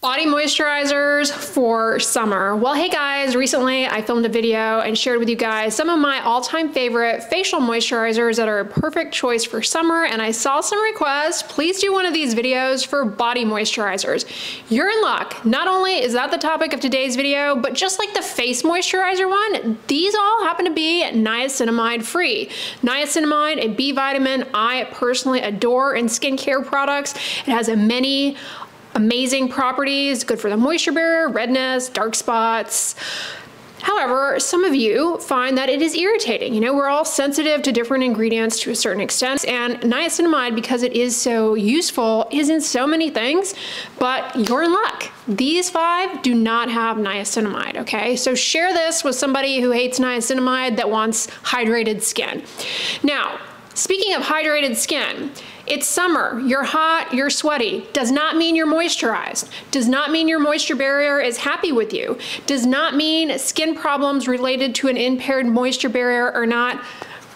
Body moisturizers for summer. Well, hey guys, recently I filmed a video and shared with you guys some of my all-time favorite facial moisturizers that are a perfect choice for summer, and I saw some requests. Please do one of these videos for body moisturizers. You're in luck. Not only is that the topic of today's video, but just like the face moisturizer one, these all happen to be niacinamide free. Niacinamide, a B vitamin I personally adore in skincare products. It has a many amazing properties, good for the moisture barrier, redness, dark spots. However, some of you find that it is irritating. You know, we're all sensitive to different ingredients to a certain extent, and niacinamide, because it is so useful, is in so many things, but you're in luck. These five do not have niacinamide, okay? So share this with somebody who hates niacinamide that wants hydrated skin. Now, speaking of hydrated skin, it's summer, you're hot, you're sweaty. Does not mean you're moisturized. Does not mean your moisture barrier is happy with you. Does not mean skin problems related to an impaired moisture barrier are not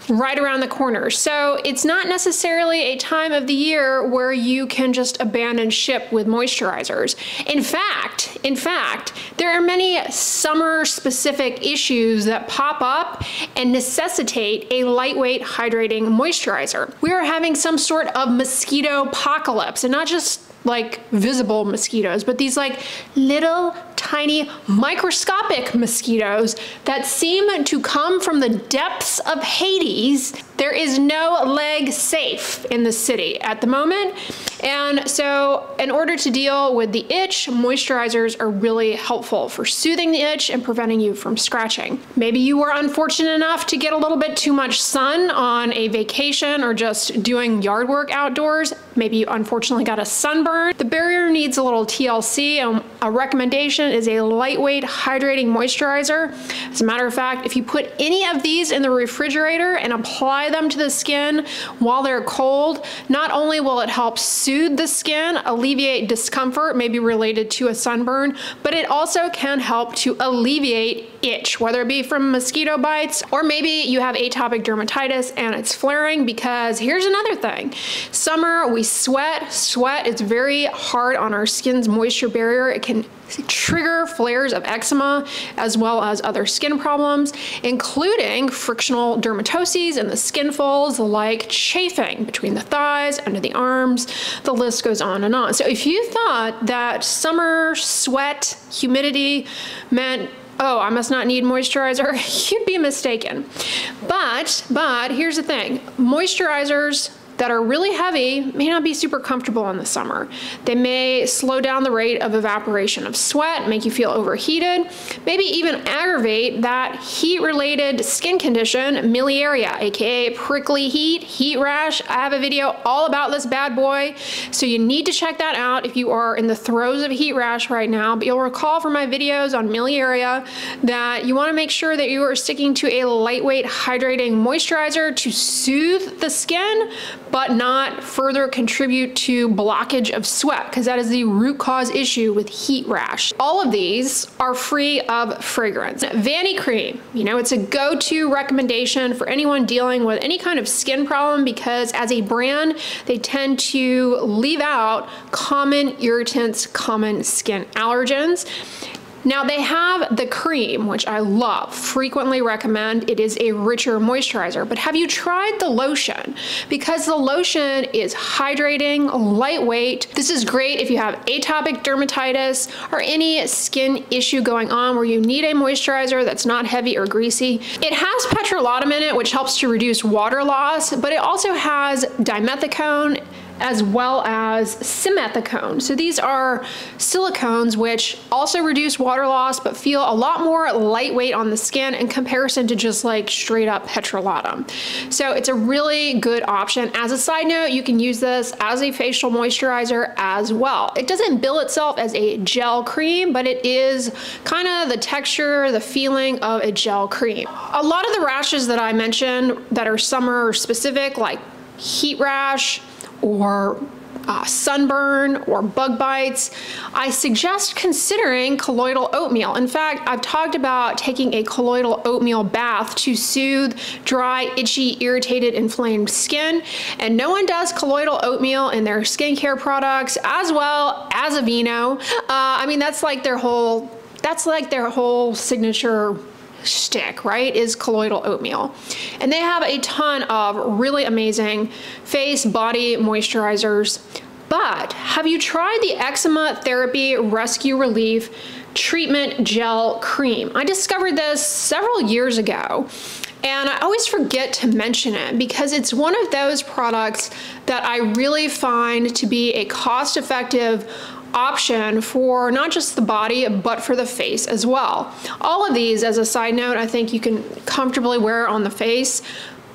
right around the corner. So it's not necessarily a time of the year where you can just abandon ship with moisturizers. In fact, in fact, there are many summer specific issues that pop up and necessitate a lightweight hydrating moisturizer. We are having some sort of mosquito apocalypse and not just like visible mosquitoes, but these like little tiny microscopic mosquitoes that seem to come from the depths of Hades. There is no leg safe in the city at the moment. And so in order to deal with the itch, moisturizers are really helpful for soothing the itch and preventing you from scratching. Maybe you were unfortunate enough to get a little bit too much sun on a vacation or just doing yard work outdoors. Maybe you unfortunately got a sunburn. The barrier needs a little TLC and a recommendation is a lightweight hydrating moisturizer. As a matter of fact, if you put any of these in the refrigerator and apply them to the skin while they're cold, not only will it help soothe the skin, alleviate discomfort, maybe related to a sunburn, but it also can help to alleviate itch, whether it be from mosquito bites or maybe you have atopic dermatitis and it's flaring because here's another thing. Summer, we sweat. Sweat is very hard on our skin's moisture barrier. It can trigger flares of eczema as well as other skin problems, including frictional dermatoses and the skin folds like chafing between the thighs, under the arms, the list goes on and on. So if you thought that summer sweat, humidity meant oh, I must not need moisturizer, you'd be mistaken. But, but here's the thing, moisturizers that are really heavy may not be super comfortable in the summer. They may slow down the rate of evaporation of sweat, make you feel overheated, maybe even aggravate that heat-related skin condition, miliaria, aka prickly heat, heat rash. I have a video all about this bad boy, so you need to check that out if you are in the throes of heat rash right now. But you'll recall from my videos on miliaria that you wanna make sure that you are sticking to a lightweight hydrating moisturizer to soothe the skin, but not further contribute to blockage of sweat because that is the root cause issue with heat rash. All of these are free of fragrance. Vanicream, you know, it's a go-to recommendation for anyone dealing with any kind of skin problem because as a brand, they tend to leave out common irritants, common skin allergens. Now they have the cream, which I love, frequently recommend. It is a richer moisturizer, but have you tried the lotion? Because the lotion is hydrating, lightweight. This is great if you have atopic dermatitis or any skin issue going on where you need a moisturizer that's not heavy or greasy. It has petrolatum in it, which helps to reduce water loss, but it also has dimethicone as well as simethicone. So these are silicones which also reduce water loss but feel a lot more lightweight on the skin in comparison to just like straight up petrolatum. So it's a really good option. As a side note, you can use this as a facial moisturizer as well. It doesn't bill itself as a gel cream, but it is kind of the texture, the feeling of a gel cream. A lot of the rashes that I mentioned that are summer specific, like heat rash, or uh, sunburn or bug bites, I suggest considering colloidal oatmeal. In fact, I've talked about taking a colloidal oatmeal bath to soothe dry, itchy, irritated, inflamed skin. And no one does colloidal oatmeal in their skincare products as well as Aveeno. Uh, I mean, that's like their whole, that's like their whole signature stick, right, is colloidal oatmeal. And they have a ton of really amazing face, body moisturizers. But have you tried the Eczema Therapy Rescue Relief Treatment Gel Cream? I discovered this several years ago. And I always forget to mention it because it's one of those products that I really find to be a cost effective option for not just the body, but for the face as well. All of these, as a side note, I think you can comfortably wear on the face,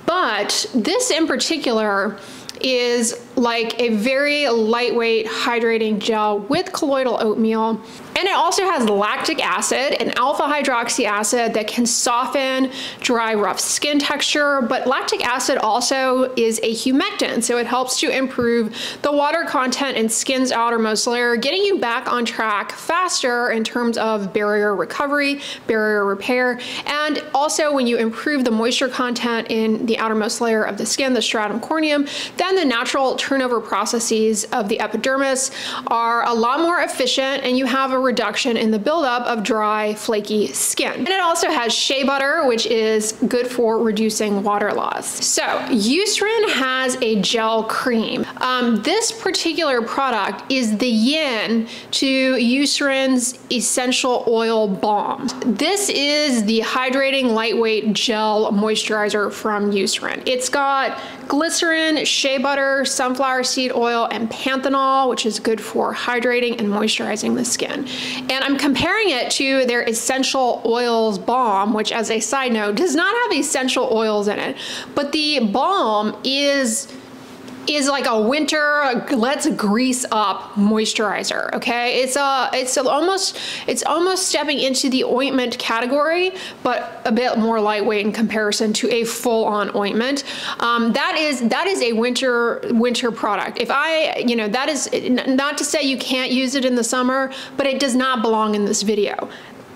but this in particular is like a very lightweight hydrating gel with colloidal oatmeal and it also has lactic acid and alpha hydroxy acid that can soften dry, rough skin texture. But lactic acid also is a humectant, so it helps to improve the water content in skin's outermost layer, getting you back on track faster in terms of barrier recovery, barrier repair, and also when you improve the moisture content in the outermost layer of the skin, the stratum corneum, then the natural turnover processes of the epidermis are a lot more efficient and you have a reduction in the buildup of dry, flaky skin. And it also has shea butter, which is good for reducing water loss. So Eucerin has a gel cream. Um, this particular product is the yin to Eucerin's essential oil balm. This is the hydrating lightweight gel moisturizer from Eucerin. It's got glycerin, shea butter, sunflower seed oil, and panthenol, which is good for hydrating and moisturizing the skin. And I'm comparing it to their essential oils balm, which as a side note, does not have essential oils in it, but the balm is is like a winter let's grease up moisturizer okay? It's a it's a almost it's almost stepping into the ointment category but a bit more lightweight in comparison to a full-on ointment. Um, that is that is a winter winter product. If I you know that is not to say you can't use it in the summer but it does not belong in this video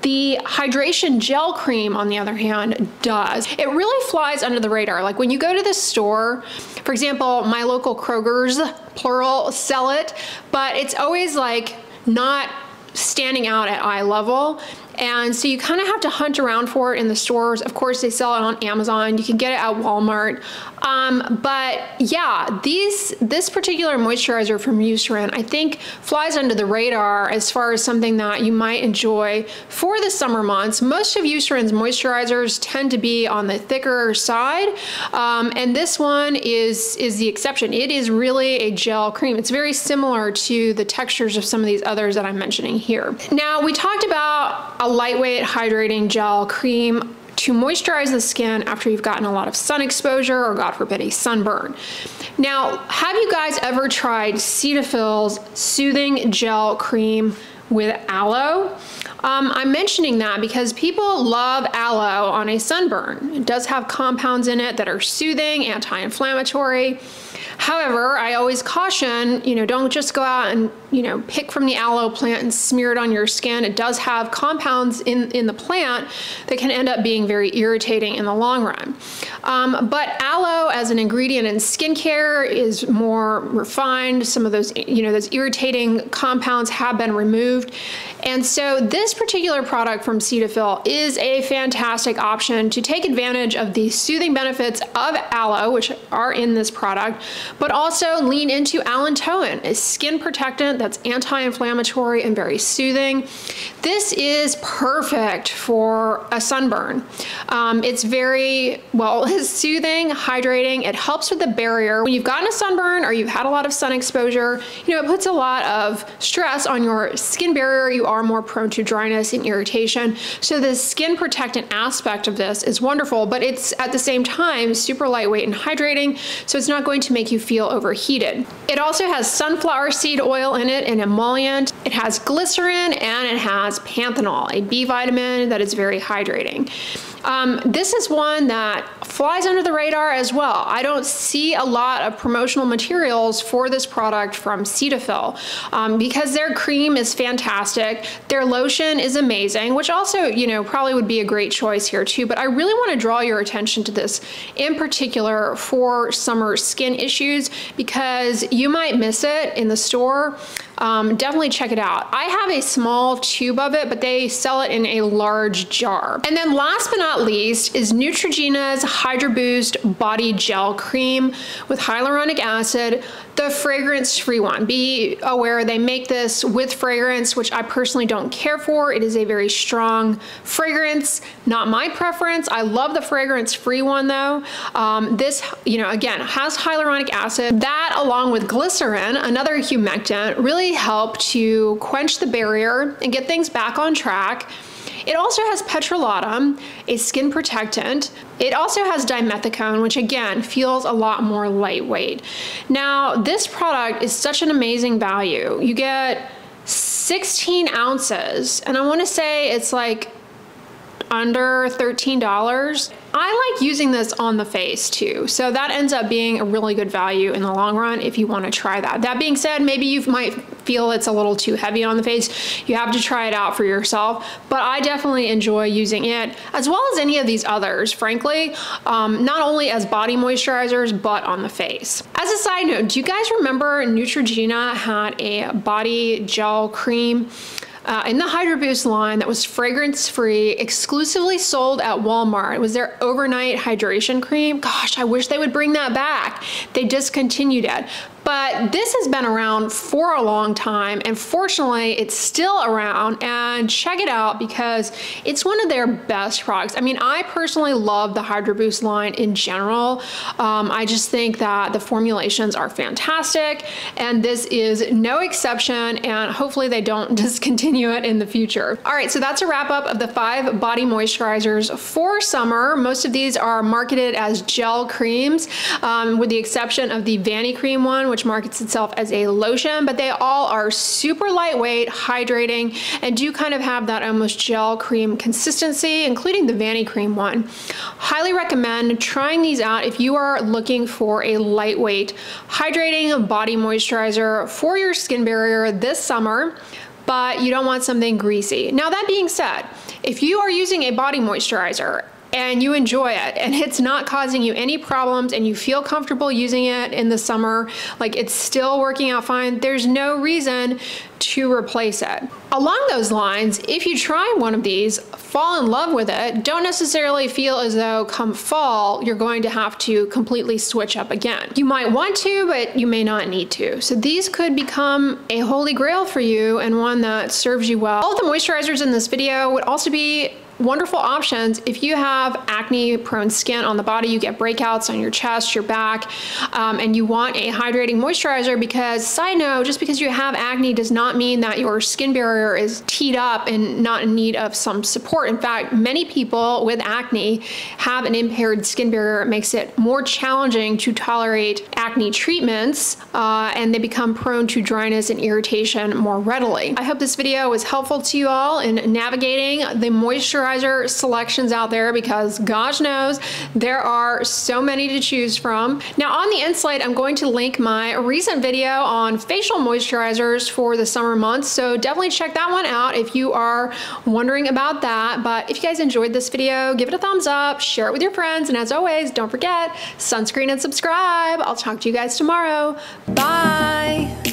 the hydration gel cream, on the other hand, does. It really flies under the radar. Like when you go to the store, for example, my local Kroger's, plural, sell it, but it's always like not standing out at eye level. And so you kind of have to hunt around for it in the stores. Of course, they sell it on Amazon. You can get it at Walmart. Um, but yeah, these this particular moisturizer from Eucerin, I think flies under the radar as far as something that you might enjoy for the summer months. Most of Eucerin's moisturizers tend to be on the thicker side, um, and this one is is the exception. It is really a gel cream. It's very similar to the textures of some of these others that I'm mentioning here. Now we talked about a lightweight hydrating gel cream to moisturize the skin after you've gotten a lot of sun exposure or God forbid a sunburn. Now, have you guys ever tried Cetaphil's Soothing Gel Cream with aloe? Um, I'm mentioning that because people love aloe on a sunburn. It does have compounds in it that are soothing, anti-inflammatory. However, I always caution, you know, don't just go out and, you know, pick from the aloe plant and smear it on your skin. It does have compounds in, in the plant that can end up being very irritating in the long run. Um, but aloe as an ingredient in skincare is more refined. Some of those, you know, those irritating compounds have been removed. And so this particular product from Cetaphil is a fantastic option to take advantage of the soothing benefits of aloe, which are in this product, but also lean into allantoin, a skin protectant that's anti-inflammatory and very soothing. This is perfect for a sunburn. Um, it's very, well, it's soothing, hydrating. It helps with the barrier. When you've gotten a sunburn or you've had a lot of sun exposure, you know, it puts a lot of stress on your skin barrier. You are more prone to dryness and irritation. So the skin protectant aspect of this is wonderful, but it's at the same time super lightweight and hydrating, so it's not going to make you feel overheated. It also has sunflower seed oil in it, an emollient. It has glycerin and it has panthenol, a B vitamin that is very hydrating. Um, this is one that flies under the radar as well. I don't see a lot of promotional materials for this product from Cetaphil um, because their cream is fantastic. Their lotion is amazing, which also, you know, probably would be a great choice here too. But I really want to draw your attention to this in particular for summer skin issues because you might miss it in the store um, definitely check it out. I have a small tube of it, but they sell it in a large jar. And then last but not least is Neutrogena's Hydro Boost Body Gel Cream with hyaluronic acid the fragrance free one. Be aware they make this with fragrance, which I personally don't care for. It is a very strong fragrance, not my preference. I love the fragrance free one though. Um, this, you know, again, has hyaluronic acid. That along with glycerin, another humectant, really help to quench the barrier and get things back on track. It also has petrolatum, a skin protectant. It also has dimethicone, which again feels a lot more lightweight. Now, this product is such an amazing value. You get 16 ounces, and I wanna say it's like under $13. I like using this on the face too. So that ends up being a really good value in the long run if you wanna try that. That being said, maybe you might feel it's a little too heavy on the face. You have to try it out for yourself, but I definitely enjoy using it as well as any of these others, frankly, um, not only as body moisturizers, but on the face. As a side note, do you guys remember Neutrogena had a body gel cream uh, in the Hydro Boost line that was fragrance free, exclusively sold at Walmart. It was their overnight hydration cream. Gosh, I wish they would bring that back. They discontinued it. But this has been around for a long time and fortunately it's still around and check it out because it's one of their best products. I mean, I personally love the Hydro Boost line in general. Um, I just think that the formulations are fantastic and this is no exception and hopefully they don't discontinue it in the future. All right, so that's a wrap up of the five body moisturizers for summer. Most of these are marketed as gel creams um, with the exception of the Vanicream one, which markets itself as a lotion, but they all are super lightweight, hydrating, and do kind of have that almost gel cream consistency, including the Vanicream one. Highly recommend trying these out if you are looking for a lightweight, hydrating body moisturizer for your skin barrier this summer but you don't want something greasy. Now that being said, if you are using a body moisturizer and you enjoy it and it's not causing you any problems and you feel comfortable using it in the summer, like it's still working out fine, there's no reason to replace it. Along those lines, if you try one of these, fall in love with it, don't necessarily feel as though come fall, you're going to have to completely switch up again. You might want to, but you may not need to. So these could become a holy grail for you and one that serves you well. All the moisturizers in this video would also be wonderful options if you have acne prone skin on the body, you get breakouts on your chest, your back, um, and you want a hydrating moisturizer because side note, just because you have acne does not mean that your skin barrier is teed up and not in need of some support. In fact, many people with acne have an impaired skin barrier. It makes it more challenging to tolerate acne treatments uh, and they become prone to dryness and irritation more readily. I hope this video was helpful to you all in navigating the moisturizer moisturizer selections out there because gosh knows there are so many to choose from. Now on the inside, I'm going to link my recent video on facial moisturizers for the summer months. So definitely check that one out if you are wondering about that. But if you guys enjoyed this video, give it a thumbs up, share it with your friends. And as always, don't forget sunscreen and subscribe. I'll talk to you guys tomorrow. Bye.